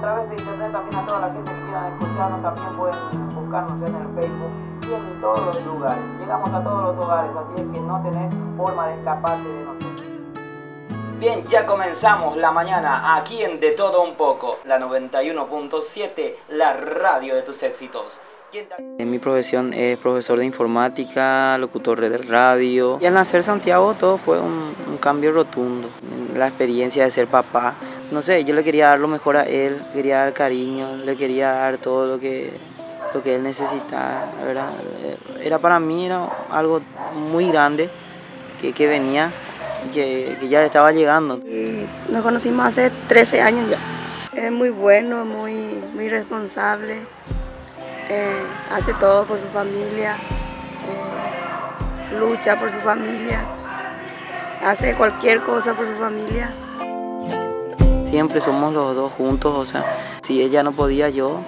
a través de internet también a toda la gente que quieran escucharnos, también pueden buscarnos en el Facebook y en todos los lugares. Llegamos a todos los hogares, así es que no tenés forma de escaparte de nosotros. Bien, ya comenzamos la mañana aquí en De Todo Un Poco, la 91.7, la radio de tus éxitos. Mi profesión es profesor de informática, locutor de radio. Y al nacer Santiago todo fue un, cambio rotundo. La experiencia de ser papá. No sé, yo le quería dar lo mejor a él, quería dar cariño, le quería dar todo lo que, lo que él necesitaba. Era para mí algo muy grande que, que venía y que, que, ya estaba llegando. nos conocimos hace 13 años ya. Es muy bueno, muy, muy responsable. Eh, hace todo por su familia, eh, lucha por su familia, hace cualquier cosa por su familia. Siempre somos los dos juntos, o sea, si ella no podía yo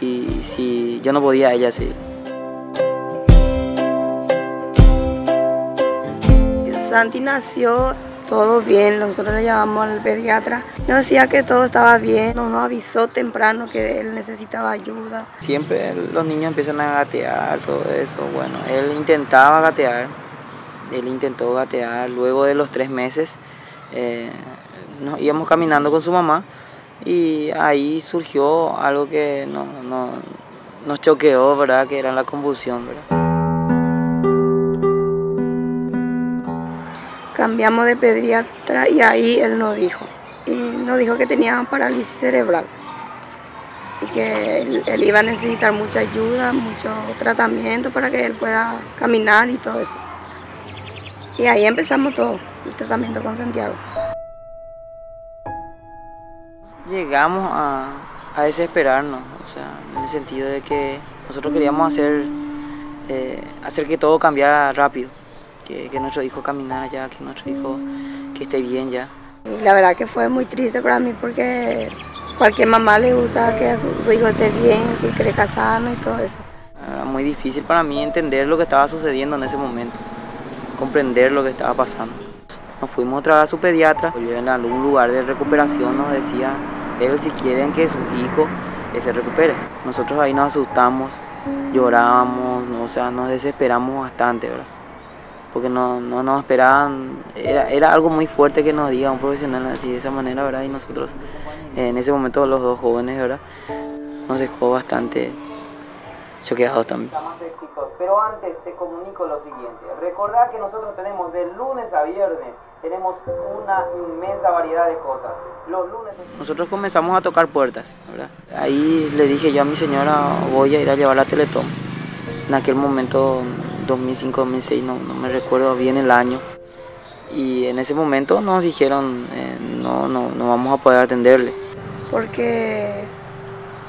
y si yo no podía ella sí. Santi nació todo bien, nosotros le llamamos al pediatra, nos decía que todo estaba bien, nos, avisó temprano que él necesitaba ayuda. Siempre los niños empiezan a gatear, todo eso, bueno, él intentaba gatear, él intentó gatear, luego de los tres meses eh, nos íbamos caminando con su mamá y ahí surgió algo que no, nos choqueó, ¿verdad? Que era la convulsión, cambiamos de pediatra y ahí él nos dijo. Y nos dijo que tenía parálisis cerebral y que él, iba a necesitar mucha ayuda, mucho tratamiento para que él pueda caminar y todo eso. Y ahí empezamos todo, el tratamiento con Santiago. Llegamos a, desesperarnos, o sea, en el sentido de que nosotros queríamos hacer, eh, hacer que todo cambiara rápido que, nuestro hijo caminara ya, que nuestro hijo que esté bien ya. Y la verdad que fue muy triste para mí porque cualquier mamá le gusta que su, hijo esté bien, que crezca sano y todo eso. Era muy difícil para mí entender lo que estaba sucediendo en ese momento, comprender lo que estaba pasando. Nos fuimos otra vez a su pediatra, en algún lugar de recuperación nos decía él si quieren que su hijo eh, se recupere. Nosotros ahí nos asustamos, llorábamos, o sea, nos desesperamos bastante, ¿verdad? porque no, no nos esperaban, era, era algo muy fuerte que nos diga un profesional así de esa manera, ¿verdad? Y nosotros en ese momento los dos jóvenes, ¿verdad? Nos dejó bastante choqueados también. Pero antes te comunico lo siguiente, recordad que nosotros tenemos de lunes a viernes, tenemos una inmensa variedad de cosas. Los lunes... Nosotros comenzamos a tocar puertas, ¿verdad? Ahí le dije yo a mi señora, voy a ir a llevar la Teletón. En aquel momento 2005, 2006, no, no me recuerdo bien el año. Y en ese momento nos dijeron, eh, no, no, no vamos a poder atenderle. Porque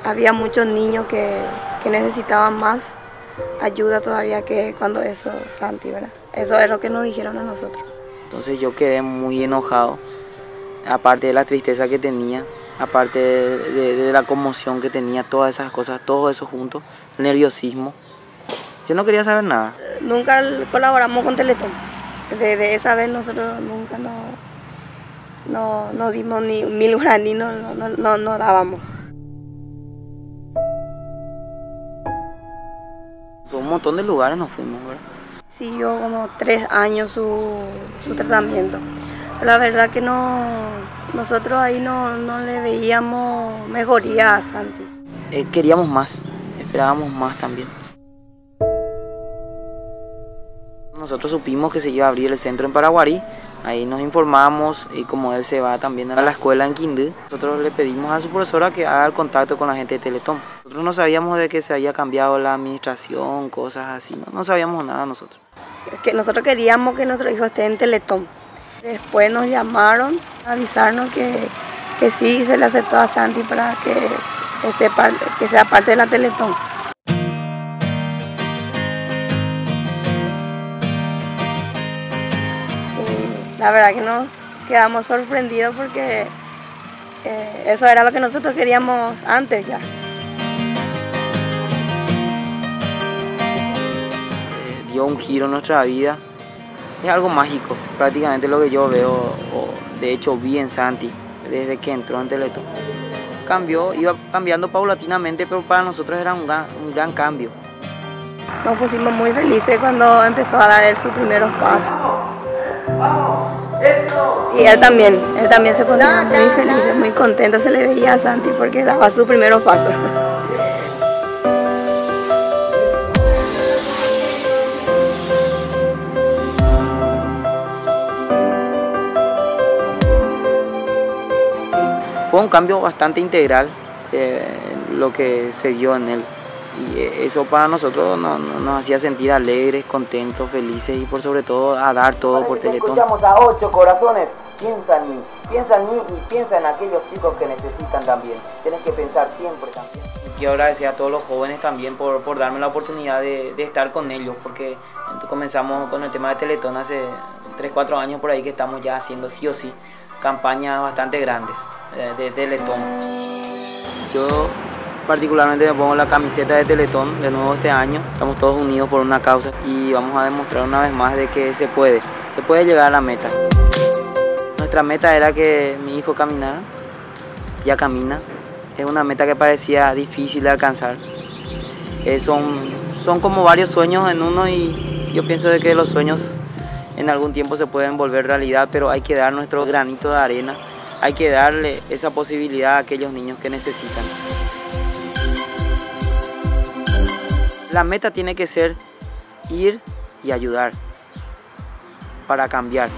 había muchos niños que, que necesitaban más ayuda todavía que cuando eso, Santi, ¿verdad? Eso es lo que nos dijeron a nosotros. Entonces yo quedé muy enojado, aparte de la tristeza que tenía, aparte de, de la conmoción que tenía, todas esas cosas, todo eso junto, el nerviosismo. Yo no quería saber nada. Nunca colaboramos con Teletón. Desde esa vez nosotros nunca no, no, dimos ni mil guaraní, no, no, no, dábamos. Montón de lugares nos fuimos, ¿verdad? Siguió como tres años su, su tratamiento. la verdad que no, nosotros ahí no, no le veíamos mejoría a Santi. Eh, queríamos más, esperábamos más también. Nosotros supimos que se iba a abrir el centro en Paraguarí, ahí nos informamos y como él se va también a la escuela en Quindú, nosotros le pedimos a su profesora que haga el contacto con la gente de Teletón. Nosotros no sabíamos de que se había cambiado la administración, cosas así, no, sabíamos nada nosotros. que nosotros queríamos que nuestro hijo esté en Teletón. Después nos llamaron a avisarnos que, que sí se le aceptó a Santi para que, esté, que sea parte de la Teletón. La verdad que nos quedamos sorprendidos porque eh, eso era lo que nosotros queríamos antes ya. Eh, dio un giro en nuestra vida. Es algo mágico, prácticamente lo que yo veo, o de hecho vi en Santi desde que entró en Teletón. cambió, iba cambiando paulatinamente, pero para nosotros era un gran, un gran cambio. Nos pusimos muy felices cuando empezó a dar él sus primeros pasos. Y él también, él también se ponía muy feliz, muy contento, se le veía a Santi porque daba sus primeros pasos. Fue un cambio bastante integral eh, lo que se vio en él. Y eso para nosotros nos, nos hacía sentir alegres, contentos, felices y por sobre todo a dar todo por Teletón. Escuchamos a ocho corazones. Piensa en mí, piensa en mí y piensa en aquellos chicos que necesitan también. Tienes que pensar siempre también. Quiero agradecer a todos los jóvenes también por, por darme la oportunidad de, de, estar con ellos, porque comenzamos con el tema de Teletón hace 3, 4 años por ahí que estamos ya haciendo sí o sí campañas bastante grandes eh, de Teletón. Yo particularmente me pongo la camiseta de Teletón de nuevo este año. Estamos todos unidos por una causa y vamos a demostrar una vez más de que se puede, se puede llegar a la meta. Nuestra meta era que mi hijo caminara, ya camina. Es una meta que parecía difícil de alcanzar. Eh, son, son como varios sueños en uno y yo pienso de que los sueños en algún tiempo se pueden volver realidad, pero hay que dar nuestro granito de arena, hay que darle esa posibilidad a aquellos niños que necesitan. La meta tiene que ser ir y ayudar para cambiar.